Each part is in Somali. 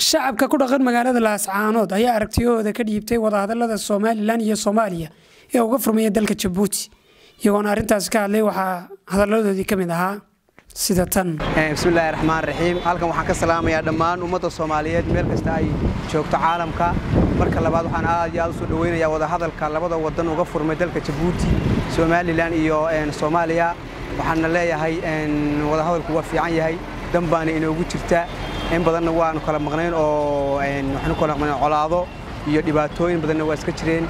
shacabka ku dhaqan magaalada laascaanood ayaa aragtiyahooda ka dhiibtay wadahadalada somalilan iyo soomaaliya ee uga furmaya dalka jabuuti iyagoona arrintaasi ka hadlay waxaa hadaladoodii ka mid ahaa sida tan bismillaahi raxmaan raxiim halkan waxaan ka salaamayaa dhammaan ummadda soomaaliyeed meel kasta ay joogto caalamka marka labaad waxaan aad iyo aad u soo dhoweynayaa wadahadalka labada wadan uga furmay dalka jabuuti somalilan iyo soomaaliya waxaana leeyahay wadahadalku waa fiican yahay dan baana inoogu jirta in badanna waanu kala maqnayn oo waxaanu kala maqnayn colaado iyo dhibaatooyin badanna waa iska jireen.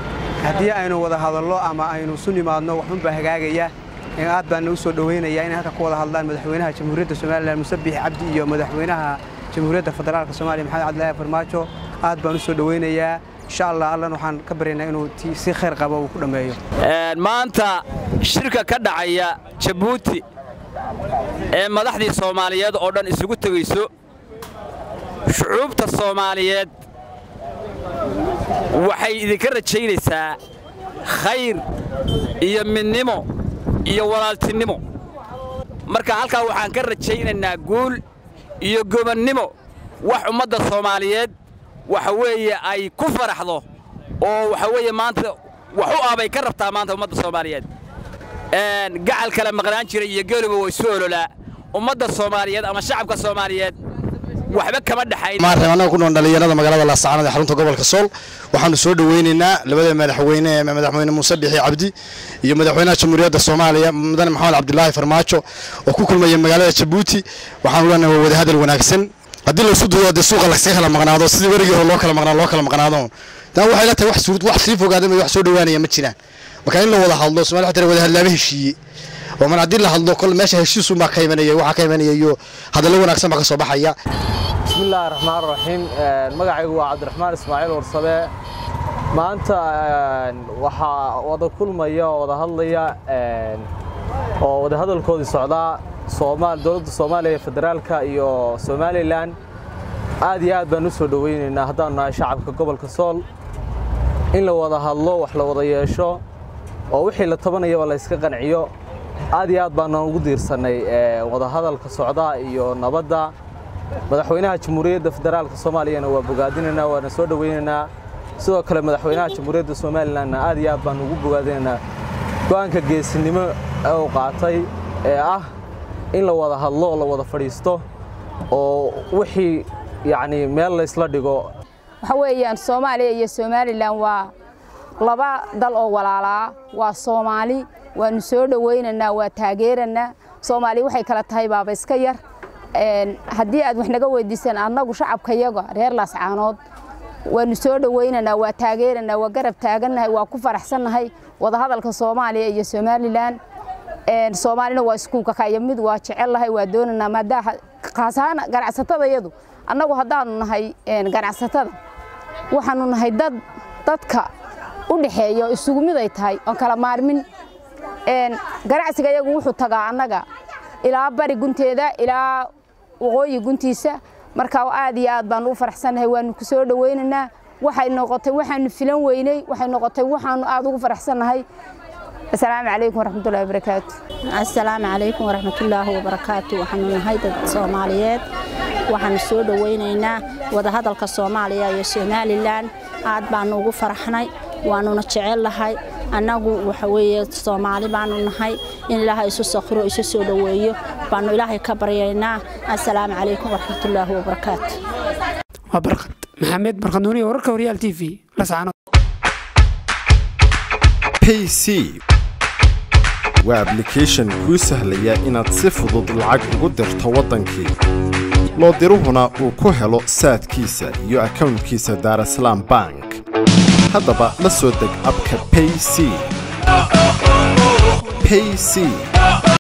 Haddii aynu wada hadallo ama aynu isu nimaadno waxunbaa hagaagaya aad baana u soo dhoweynayaa inay halka ku wada hadlaan madaxweynaha jamhuuriyadda somalilan musabix cabdi iyo madaxweynaha jamhuuriyadda federaalka soomaaliya maxamed cabdilaahi farmaajo. Aad baan u soo dhoweynayaa. Insha allah allan waxaan ka baryaynaa inuu si khayr qabo uu ku dhammeeyo maanta shirka ka dhacaya jabuuti ee madaxdii soomaaliyeed oo dhan isugu tegayso shucuubta soomaaliyeed waxay idinka rajaynaysaa khayr iyo midnimo iyo walaaltinimo. Marka halkaa waxaan ka rajaynaynaa guul iyo gobannimo wax ummadda soomaaliyeed waxa weeye ay ku faraxdo oo waxa weeye maanta wax u ah bay ka rabtaa maanta ummadda soomaaliyeed. Gacal kale maqnaan jira iyo geeluba waa isu ololaa ummadda soomaaliyeed ama shacabka soomaaliyeed waxba kama dhexayn maartan annaga ku nool dhalinyarada magaalada laascaanood ee xarunta gobolka sool. Waxaanu soo dhoweynaynaa labada madaxweyne madaxweyne muuse bixi cabdi iyo madaxweynaha jamhuuriyadda soomaaliya mudane maxamed cabdilaahi farmaajo oo ku kulmaya magaalada jabuuti. Waxaanu leenahay waa wadahadal wanaagsan. Haddii laysu duudo dee suuqa laga kala maqnaado sidii werigii hore loo kala maqnaa loo kala maqnaado. Dan waxay la tahay wax sii fogaaday wax soo dhowaanaya ma jiraan. Marka in la wada hadlo Soomaaliya xataa wada hadlaaba heshiiye oo haddii la hadlo kol meesha heshiisu ma ka imanaya waxa ka imanaya iyo hadallo wanaagsan baa ka soo baxaya. Bismillaahi raxmaan raxiim magacaygu waa cabdiraxmaan ismaaciil warsabe. Maanta waxaa wada kulmaya oo wada hadlaya oo wada hadalkoodii socdaa dowladda Soomaaliya federaalka iyo Somaliland. Aad iyo aad baan u soo dhaweynaynaa haddaan nahay shacabka gobolka Sool. In la wada hadlo wax la wada yeesho oo wixii la tabanayaba la iska qanciyo aad iyo aad baan ugu diirsanay wada hadalka socdaa iyo nabadda. Madaxweynaha jamhuuriyadda federaalka soomaaliyana waa bogaadinaynaa waana soo dhoweynaynaa sidoo kale madaxweynaha jamhuuriyadda somalilandna aad iyo aad baan ugu bogaadinaynaa go'aanka geesinimo ee uu qaatay ee ah in la wada hadlo la wada fadhiisto oo wixii yacni meel laysla dhigo. Waxa weeyaan soomaaliya iyo somalilan waa laba dal oo walaalaa waa soomaali waanu soo dhowaynaynaa waa taageeranaa soomaaliya waxay kala tahay baaba iska yar. Haddii aad wax naga weydiisaan annagu shacabkayaga reer laascaanood waanu soo dhowaynaynaa waa taageeranaa waa garab taagannahay waa ku faraxsannahay wadahadalka soomaaliya iyo somalilan soomaalina waa iskuukakaya mid waa jecellahay waa doonaynaa maadaama ganacsatada iyadu. Annagu haddaanu nahay ganacsatada. Waxaanu nahay dad dadka u dhexeeya isugu mid ay tahay oon kala maarmin. Ganacsiga iyagu wuxuu tagaa annaga. Ilaa bari gunteeda ilaa waqooyi guntiisa. Marka aad iyo aad baanu u faraxsannahay waanu ku soo waxay noqotay waxaanu filan weynay waxay noqotay waxaanu aad ugu faraxsannahay asalaamu calaykum waraxmatullahi wabarakaatu. Assalaamu calaykum waraxmatullaahi wabarakaatu. Waxaanu nahay dad soomaaliyeed. Waxaanu soo dhowaynaynaa wadahadalka soomaaliya iyo somalilan. Aad baanu ugu faraxnay waanuna jecellahay annagu waxa weeye soomaali baanu nahay. In ilaahay isu sakhiro isu soo dhoweeyo baanu ilaahay ka baryaynaa. Assalaamu calaykum waraxmatullaahi wabarakaatu waa barqad maxamed barqaduuniya wararka horyaal t v. Payc waa ablication kuu sahlaya inaad si fudud lacag ugu dirto waddankii loo diruhuna uu ku helo saadkiisa iyo akownkiisa daarasalaam bank haddaba la soo deg abka payc